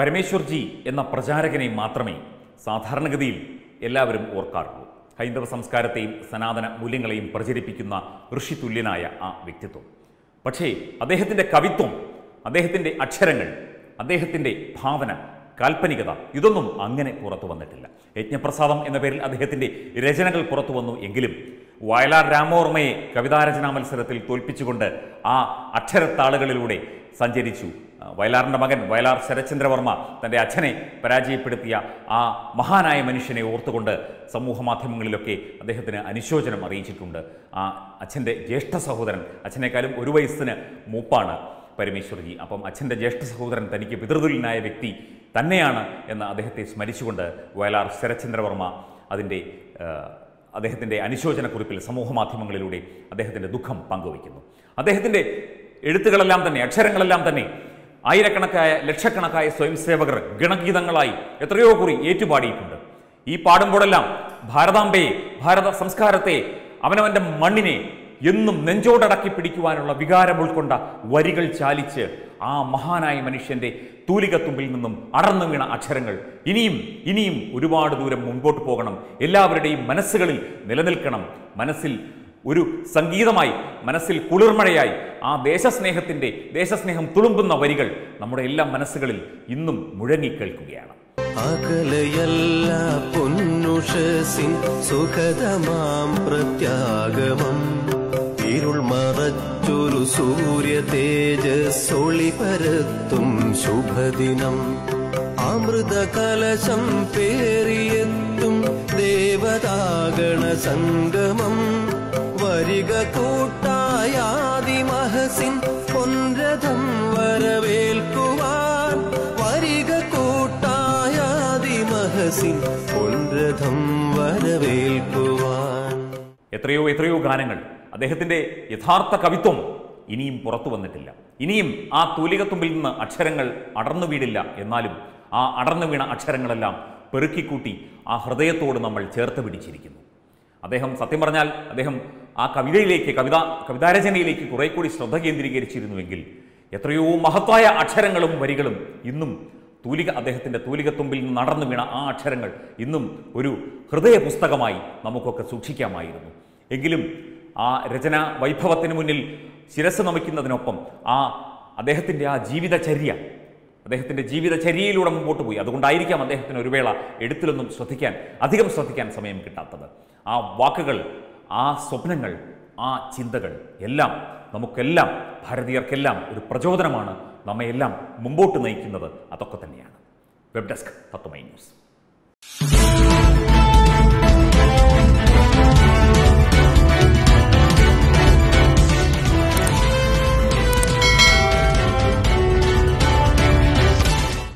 പരമേശ്വർജി എന്ന പ്രചാരകനെ മാത്രമേ സാധാരണഗതിയിൽ എല്ലാവരും ഓർക്കാറുള്ളൂ. ഹൈന്ദവ സംസ്കാരത്തെയും സനാതന മൂല്യങ്ങളെയും പ്രചരിപ്പിക്കുന്ന ഋഷിതുല്യനായ ആ വ്യക്തിത്വം. പക്ഷേ അദ്ദേഹത്തിന്റെ കവിത്വം അദ്ദേഹത്തിന്റെ അക്ഷരങ്ങൾ അദ്ദേഹത്തിന്റെ ഭാവന കാൽപ്പനികത ഇതൊന്നും അങ്ങനെ പുറത്തു വന്നിട്ടില്ല. യജ്ഞപ്രസാദം എന്ന പേരിൽ അദ്ദേഹത്തിന്റെ രചനകൾ പുറത്തു വന്നു എങ്കിലും വയലാർ രാമവർമ്മയെ കവിതാരചനാ മത്സരത്തിൽ തോൽപ്പിച്ചുകൊണ്ട് ആ അക്ഷരത്താളുകളിലൂടെ സഞ്ചരിച്ചു. വയലാറിന്റെ മകൻ വയലാർ ശരചന്ദ്രവർമ്മ തന്റെ അച്ഛനെ പരാജയപ്പെടുത്തിയ ആ മഹാനായ മനുഷ്യനെ ഓർത്തുകൊണ്ട് സമൂഹ മാധ്യമങ്ങളിലൊക്കെ അദ്ദേഹത്തിന് അനുശോചനം അറിയിച്ചിട്ടുണ്ട്. ആ അച്ഛന്റെ ജ്യേഷ്ഠ സഹോദരൻ അച്ഛനേക്കാളും ഒരു വയസ്സിന് മൂപ്പാണ് പരമേശ്വർജി. അപ്പം അച്ഛന്റെ ജ്യേഷ്ഠ സഹോദരൻ തനിക്ക് പിതൃതുല്യനായ വ്യക്തി തന്നെയാണ് എന്ന് അദ്ദേഹത്തെ സ്മരിച്ചുകൊണ്ട് വയലാർ ശരചന്ദ്രവർമ്മ അതിന്റെ അദ്ദേഹത്തിന്റെ അനുശോചനക്കുറിപ്പിൽ സമൂഹ മാധ്യമങ്ങളിലൂടെ അദ്ദേഹത്തിന്റെ ദുഃഖം പങ്കുവയ്ക്കുന്നു. അദ്ദേഹത്തിന്റെ എഴുത്തുകളെല്ലാം തന്നെ അക്ഷരങ്ങളെല്ലാം തന്നെ ആയിരക്കണക്കായ ലക്ഷക്കണക്കായ സ്വയംസേവകർ ഗണഗീതങ്ങളായി എത്രയോ കുറി ഏറ്റുപാടിയിട്ടുണ്ട്. ഈ പാടുമ്പോഴെല്ലാം ഭാരതാംബയെ ഭാരത സംസ്കാരത്തെ അവനവന്റെ മണ്ണിനെ എന്നും നെഞ്ചോടടക്കി പിടിക്കുവാനുള്ള വികാരം ഉൾക്കൊണ്ട വരികൾ ചാലിച്ച് ആ മഹാനായ മനുഷ്യന്റെ തൂലികത്തുമ്പിൽ നിന്നും അടർന്നു വീണ അക്ഷരങ്ങൾ ഇനിയും ഇനിയും ഒരുപാട് ദൂരം മുൻപോട്ട് പോകണം. എല്ലാവരുടെയും മനസ്സുകളിൽ നിലനിൽക്കണം. മനസ്സിൽ ഒരു സംഗീതമായി മനസ്സിൽ കുളിർമഴയായി ആ ദേശസ്നേഹത്തിന്റെ ദേശസ്നേഹം തുളുമ്പുന്ന വരികൾ നമ്മുടെ എല്ലാ മനസ്സുകളിൽ ഇന്നും അകലയല്ല പൊന്നുഷസിൻ സുഖതമാം പ്രത്യാഗമം. ഇരുൾ മറച്ചൊരു സൂര്യ തേജസ്സൊളി പരത്തും ശുഭദിനം. അമൃത കലശം പേറിയെത്തും ദേവതാഗണ സംഗമം. വരിക കൂട്ടായാദിമഹസിൻ പൊൻരഥം വരവേൽക്കുവാൻ. വരിക കൂട്ടായാദിമഹസിൻ പൊൻരഥം വരവേൽക്കുവാൻ. എത്രയോ എത്രയോ ഗാനങ്ങൾ അദ്ദേഹത്തിന്റെ യഥാർത്ഥ കവിത്വം ഇനിയും പുറത്തു വന്നിട്ടില്ല. ഇനിയും ആ തൂലികത്തുമ്പിൽ നിന്ന് അക്ഷരങ്ങൾ അടർന്നു വീടില്ല. എന്നാലും ആ അടർന്നു വീണ അക്ഷരങ്ങളെല്ലാം പെറുക്കിക്കൂട്ടി ആ ഹൃദയത്തോട് നമ്മൾ ചേർത്ത് പിടിച്ചിരിക്കുന്നു. അദ്ദേഹം സത്യം പറഞ്ഞാൽ അദ്ദേഹം ആ കവിതയിലേക്ക് കവിത കവിതാരചനയിലേക്ക് കുറെ കൂടി ശ്രദ്ധ കേന്ദ്രീകരിച്ചിരുന്നുവെങ്കിൽ എത്രയോ മഹത്തായ അക്ഷരങ്ങളും വരികളും ഇന്നും തൂലിക അദ്ദേഹത്തിന്റെ തൂലികത്തുമ്പിൽ നിന്ന് നടന്നു വീണ ആ അക്ഷരങ്ങൾ ഇന്നും ഒരു ഹൃദയ പുസ്തകമായി നമുക്കൊക്കെ സൂക്ഷിക്കാമായിരുന്നു. എങ്കിലും ആ രചന വൈഭവത്തിന് മുന്നിൽ ശിരസ് നമിക്കുന്നതിനൊപ്പം ആ അദ്ദേഹത്തിന്റെ ആ ജീവിതചര്യ അദ്ദേഹത്തിന്റെ ജീവിതചര്യയിലൂടെ മുമ്പോട്ട് പോയി. അതുകൊണ്ടായിരിക്കാം അദ്ദേഹത്തിന് ഒരു വേള എഴുത്തിലൊന്നും ശ്രദ്ധിക്കാൻ അധികം ശ്രദ്ധിക്കാൻ സമയം കിട്ടാത്തത്. ആ വാക്കുകൾ ആ സ്വപ്നങ്ങൾ ആ ചിന്തകൾ എല്ലാം നമുക്കെല്ലാം ഭാരതീയർക്കെല്ലാം ഒരു പ്രചോദനമാണ് നമ്മയെല്ലാം മുമ്പോട്ട് നയിക്കുന്നത്. അതൊക്കെ തന്നെയാണ്. Web desk Tatwamayi news.